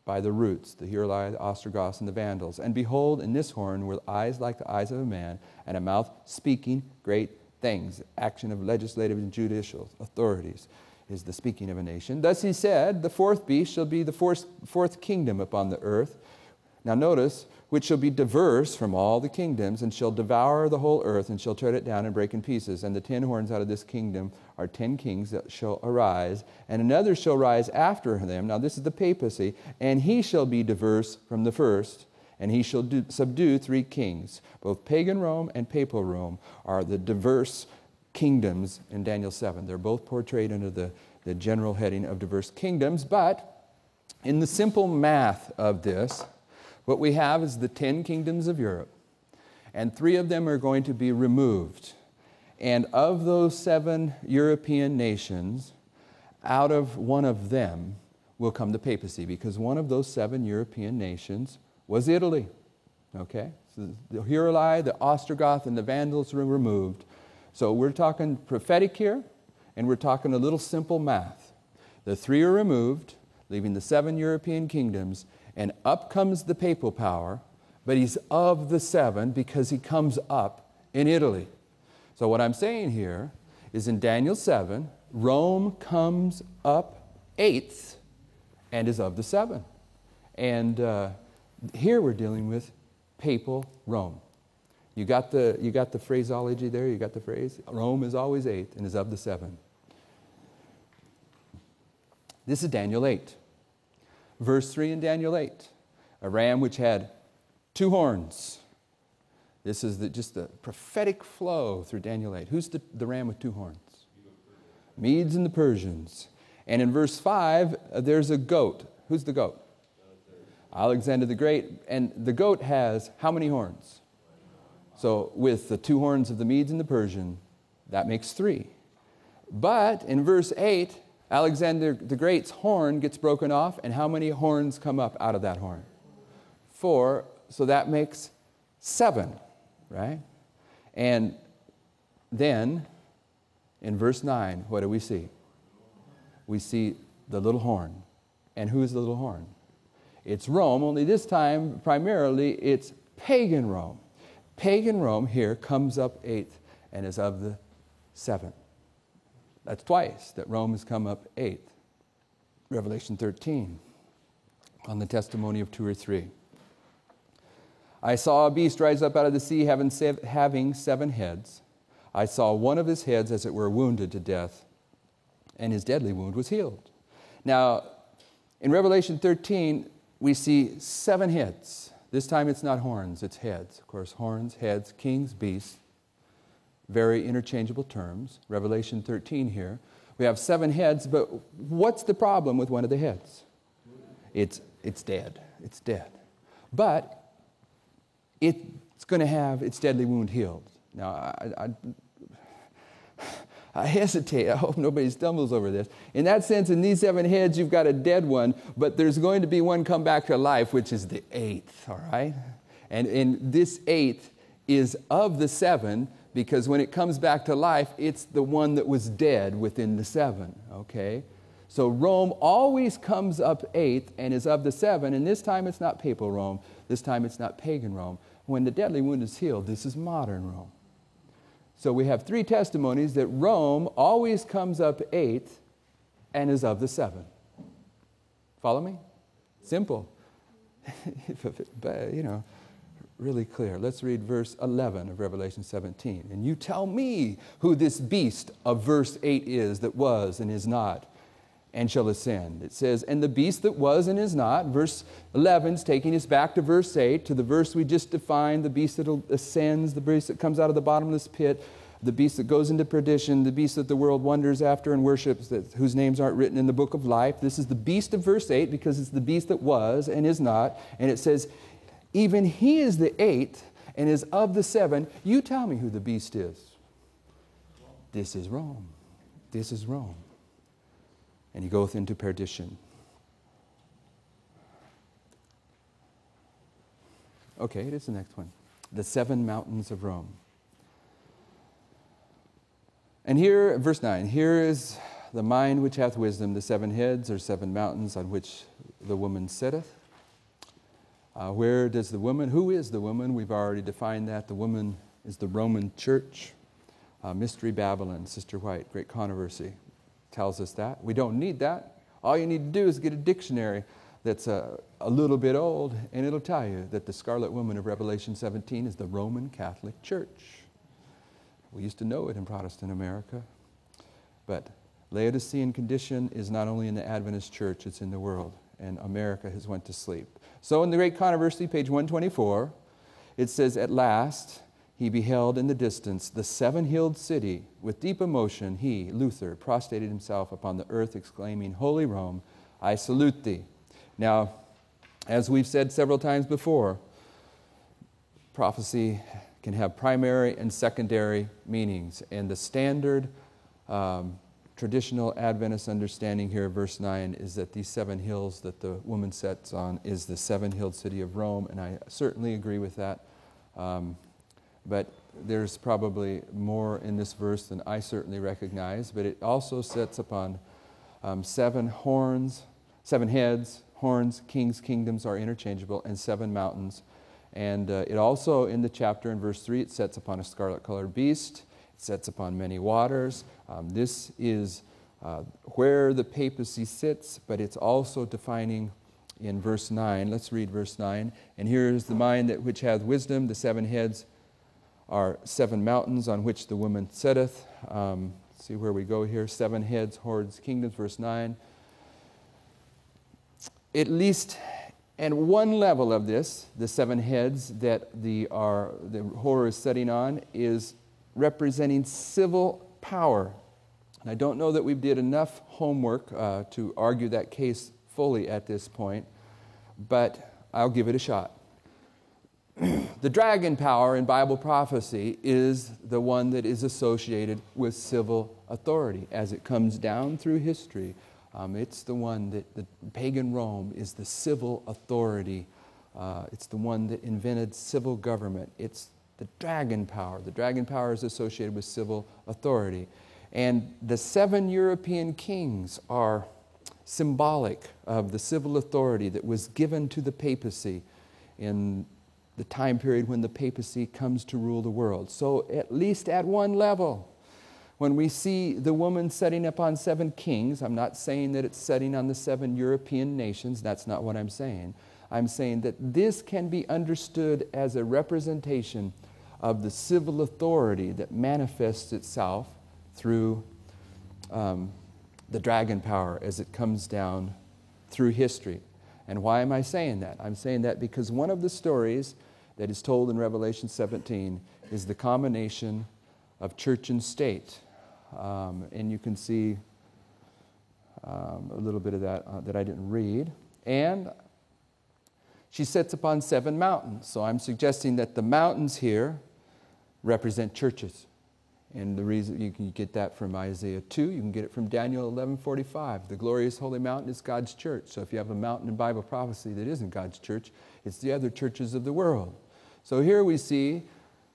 by the roots, the Heruli, the Ostrogoths, and the Vandals. And behold, in this horn were eyes like the eyes of a man, and a mouth speaking great things. Action of legislative and judicial authorities is the speaking of a nation. Thus he said, The fourth beast shall be the fourth, fourth kingdom upon the earth, Now, notice, which shall be diverse from all the kingdoms, and shall devour the whole earth, and shall tread it down and break in pieces. And the ten horns out of this kingdom are ten kings that shall arise, and another shall rise after them. Now, this is the papacy, and he shall be diverse from the first, and he shall do, subdue three kings. Both pagan Rome and papal Rome are the diverse kingdoms in Daniel 7. They're both portrayed under the, the general heading of diverse kingdoms, but in the simple math of this, what we have is the 10 kingdoms of Europe, and three of them are going to be removed. And of those seven European nations, out of one of them will come the papacy, because one of those seven European nations was Italy. Okay? So the Heruli, the Ostrogoth, and the Vandals were removed. So we're talking prophetic here, and we're talking a little simple math. The three are removed, leaving the seven European kingdoms, and up comes the papal power, but he's of the seven because he comes up in Italy. So, what I'm saying here is in Daniel 7, Rome comes up eighth and is of the seven. And uh, here we're dealing with papal Rome. You got, the, you got the phraseology there? You got the phrase? Rome is always eighth and is of the seven. This is Daniel 8. Verse 3 in Daniel 8 a ram which had two horns. This is the, just the prophetic flow through Daniel 8. Who's the, the ram with two horns? Medes and the Persians. And in verse 5, uh, there's a goat. Who's the goat? Alexander the Great. And the goat has how many horns? So, with the two horns of the Medes and the Persian, that makes three. But in verse 8, Alexander the Great's horn gets broken off, and how many horns come up out of that horn? Four, so that makes seven, right? And then in verse 9, what do we see? We see the little horn. And who is the little horn? It's Rome, only this time, primarily, it's pagan Rome. Pagan Rome here comes up eighth and is of the seven. That's twice that Rome has come up eighth. Revelation 13, on the testimony of two or three. I saw a beast rise up out of the sea having seven heads. I saw one of his heads, as it were, wounded to death, and his deadly wound was healed. Now, in Revelation 13, we see seven heads. This time it's not horns, it's heads. Of course, horns, heads, kings, beasts very interchangeable terms. Revelation 13 here. We have seven heads, but what's the problem with one of the heads? It's, it's dead. It's dead. But it's going to have its deadly wound healed. Now, I, I, I hesitate. I hope nobody stumbles over this. In that sense, in these seven heads, you've got a dead one, but there's going to be one come back to life, which is the eighth, all right? And, and this eighth is of the seven, because when it comes back to life, it's the one that was dead within the seven, okay? So Rome always comes up eighth and is of the seven, and this time it's not papal Rome, this time it's not pagan Rome. When the deadly wound is healed, this is modern Rome. So we have three testimonies that Rome always comes up eighth and is of the seven. Follow me? Simple. but, you know, really clear. Let's read verse 11 of Revelation 17. And you tell me who this beast of verse 8 is that was and is not and shall ascend. It says, And the beast that was and is not, verse 11 is taking us back to verse 8, to the verse we just defined the beast that ascends, the beast that comes out of the bottomless pit, the beast that goes into perdition, the beast that the world wonders after and worships, that, whose names aren't written in the book of life. This is the beast of verse 8 because it's the beast that was and is not. And it says, even he is the eighth and is of the seven. You tell me who the beast is. This is Rome. This is Rome. And he goeth into perdition. Okay, it is the next one. The seven mountains of Rome. And here, verse 9, here is the mind which hath wisdom, the seven heads or seven mountains on which the woman sitteth. Uh, where does the woman, who is the woman? We've already defined that. The woman is the Roman church. Uh, Mystery Babylon, Sister White, great controversy, tells us that. We don't need that. All you need to do is get a dictionary. that's a, a little bit old, and it'll tell you that the scarlet woman of Revelation 17 is the Roman Catholic Church. We used to know it in Protestant America. But Laodicean condition is not only in the Adventist church, it's in the world. And America has went to sleep. So in the Great Controversy, page 124, it says, At last he beheld in the distance the seven-hilled city. With deep emotion, he, Luther, prostrated himself upon the earth, exclaiming, Holy Rome, I salute thee. Now, as we've said several times before, prophecy can have primary and secondary meanings. And the standard um, traditional Adventist understanding here, verse 9, is that these seven hills that the woman sets on is the seven hilled city of Rome. And I certainly agree with that. Um, but there's probably more in this verse than I certainly recognize. But it also sets upon um, seven horns, seven heads, horns, kings, kingdoms are interchangeable, and seven mountains. And uh, it also, in the chapter in verse 3, it sets upon a scarlet colored beast, it sets upon many waters. Um, this is uh, where the papacy sits, but it's also defining in verse 9. Let's read verse 9. And here is the mind that which hath wisdom, the seven heads are seven mountains on which the woman sitteth. Um, see where we go here. Seven heads, hordes, kingdoms, verse 9. At least and one level of this, the seven heads that the, are, the horror is setting on, is representing civil power. And I don't know that we've did enough homework uh, to argue that case fully at this point, but I'll give it a shot. The dragon power in Bible prophecy is the one that is associated with civil authority as it comes down through history um, it's the one that the pagan Rome is the civil authority. Uh, it's the one that invented civil government. It's the dragon power. The dragon power is associated with civil authority. And the seven European kings are symbolic of the civil authority that was given to the papacy in the time period when the papacy comes to rule the world. So, at least at one level, when we see the woman setting up on seven kings, I'm not saying that it's setting on the seven European nations. That's not what I'm saying. I'm saying that this can be understood as a representation of the civil authority that manifests itself through um, the dragon power as it comes down through history. And why am I saying that? I'm saying that because one of the stories that is told in Revelation 17 is the combination of church and state. Um, and you can see um, a little bit of that uh, that I didn't read. And she sits upon seven mountains. So I'm suggesting that the mountains here represent churches. And the reason you can get that from Isaiah 2, you can get it from Daniel 11:45. The glorious holy mountain is God's church. So if you have a mountain in Bible prophecy that isn't God's church, it's the other churches of the world. So here we see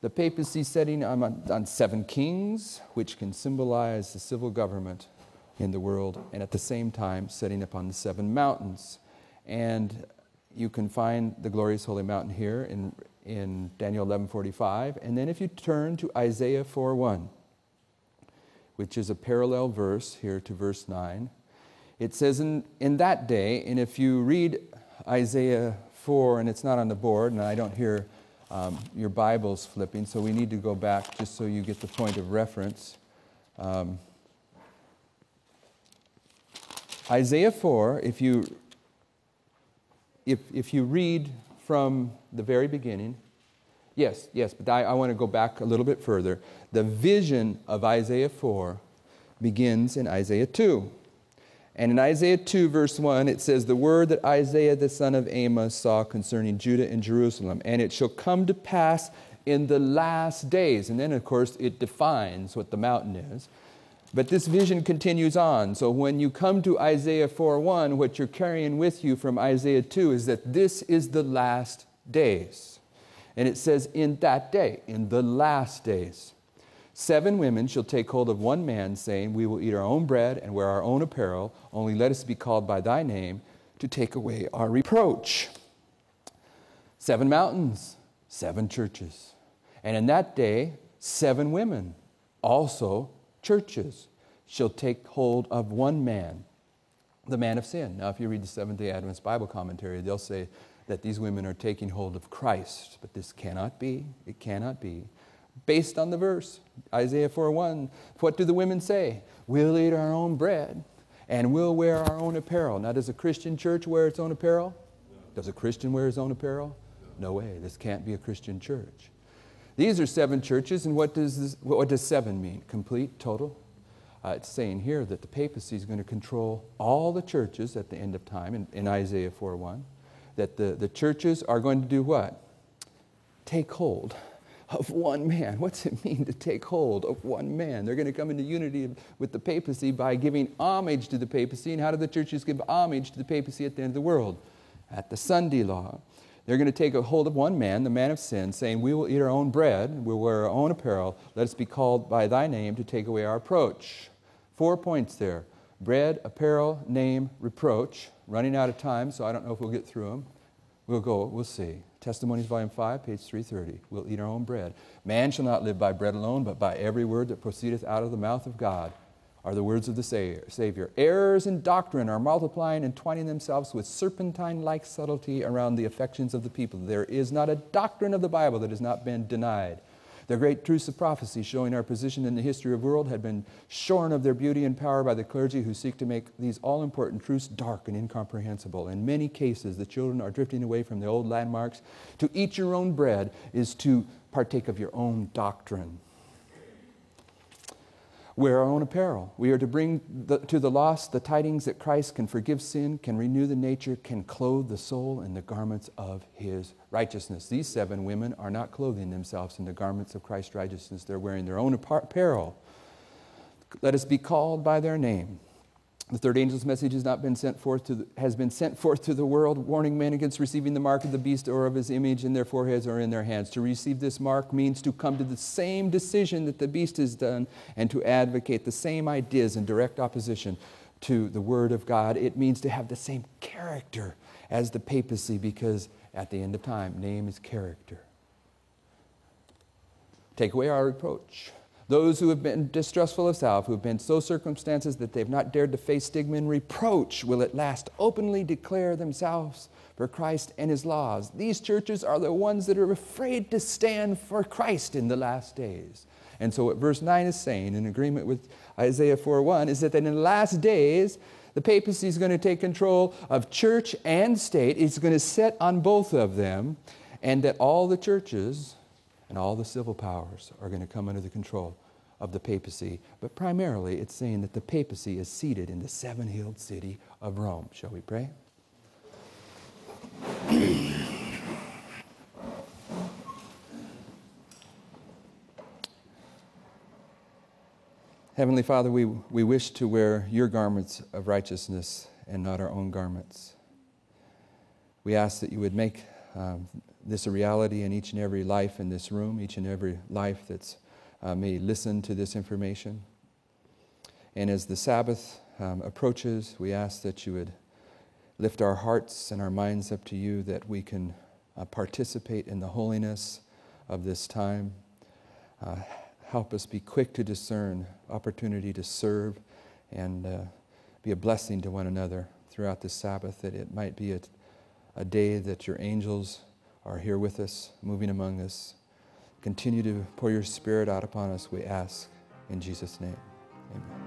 the papacy setting on, on seven kings, which can symbolize the civil government in the world, and at the same time setting upon the seven mountains. And you can find the glorious holy mountain here in, in Daniel 11:45. And then if you turn to Isaiah 4:1, which is a parallel verse here to verse 9, it says in, in that day, and if you read Isaiah 4, and it's not on the board, and I don't hear um, your Bible's flipping, so we need to go back just so you get the point of reference. Um, Isaiah 4, if you, if, if you read from the very beginning, yes, yes, but I, I want to go back a little bit further. The vision of Isaiah 4 begins in Isaiah 2. And in Isaiah 2, verse 1, it says, The word that Isaiah the son of Amos saw concerning Judah and Jerusalem, and it shall come to pass in the last days. And then, of course, it defines what the mountain is. But this vision continues on. So when you come to Isaiah 4 1, what you're carrying with you from Isaiah 2 is that this is the last days. And it says, In that day, in the last days. Seven women shall take hold of one man, saying, We will eat our own bread and wear our own apparel, only let us be called by thy name to take away our reproach. Seven mountains, seven churches. And in that day, seven women, also churches, shall take hold of one man. the man of sin. Now, if you read the Seventh day Adventist Bible commentary, they'll say that these women are taking hold of Christ, but this cannot be. It cannot be. Based on the verse, Isaiah 4:1, what do the women say? We'll eat our own bread and we'll wear our own apparel. Now, does a Christian church wear its own apparel? Does a Christian wear his own apparel? No way. This can't be a Christian church. These are seven churches, and what does, this, what does seven mean? Complete, total? Uh, it's saying here that the papacy is going to control all the churches at the end of time in, in Isaiah 4:1. That the, the churches are going to do what? Take hold of one man. What's it mean to take hold of one man? They're going to come into unity with the papacy by giving homage to the papacy. And how do the churches give homage to the papacy at the end of the world? At the Sunday law. They're going to take a hold of one man, the man of sin, saying, We will eat our own bread, we'll wear our own apparel, let us be called by thy name to take away our reproach. Four points there bread, apparel, name, reproach. Running out of time, so I don't know if we'll get through them. We'll go, we'll see. Testimonies, Volume 5, page 330. We'll eat our own bread. Man shall not live by bread alone, but by every word that proceedeth out of the mouth of God, are the words of the Savior. Errors in doctrine are multiplying and twining themselves with serpentine like subtlety around the affections of the people. There is not a doctrine of the Bible that has not been denied. The great truths of prophecy showing our position in the history of the world had been shorn of their beauty and power by the clergy who seek to make these all important truths dark and incomprehensible. In many cases, the children are drifting away from the old landmarks. To eat your own bread is to partake of your own doctrine wear our own apparel. We are to bring the, to the lost the tidings that Christ can forgive sin, can renew the nature, can clothe the soul in the garments of his righteousness. These seven women are not clothing themselves in the garments of Christ's righteousness, they're wearing their own apparel. Let us be called by their name. The third angel's message has not been sent forth to the, has been sent forth to the world, warning men against receiving the mark of the beast or of his image in their foreheads or in their hands. To receive this mark means to come to the same decision that the beast has done and to advocate the same ideas in direct opposition to the word of God. It means to have the same character as the papacy because at the end of time, name is character. Take away our reproach. Those who have been distrustful of self, who have been so circumstances that they've not dared to face stigma and reproach, will at last openly declare themselves for Christ and his laws. These churches are the ones that are afraid to stand for Christ in the last days. And so what verse 9 is saying, in agreement with Isaiah 4:1, is that in the last days, the papacy is going to take control of church and state. It's going to set on both of them, and that all the churches and all the civil powers are going to come under the control of the papacy. But primarily, it's saying that the papacy is seated in the seven hilled city of Rome. Shall we pray? Heavenly Father, we, we wish to wear your garments of righteousness and not our own garments. We ask that you would make um, this a reality in each and every life in this room, each and every life that's uh, may listen to this information. And as the Sabbath um, approaches, we ask that you would lift our hearts and our minds up to you, that we can uh, participate in the holiness of this time. Uh, help us be quick to discern opportunity to serve and uh, be a blessing to one another throughout the Sabbath, that it might be a, a day that your angels are here with us, moving among us. Continue to pour your Spirit out upon us, we ask. In Jesus' name, amen.